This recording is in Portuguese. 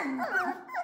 Mm-hmm.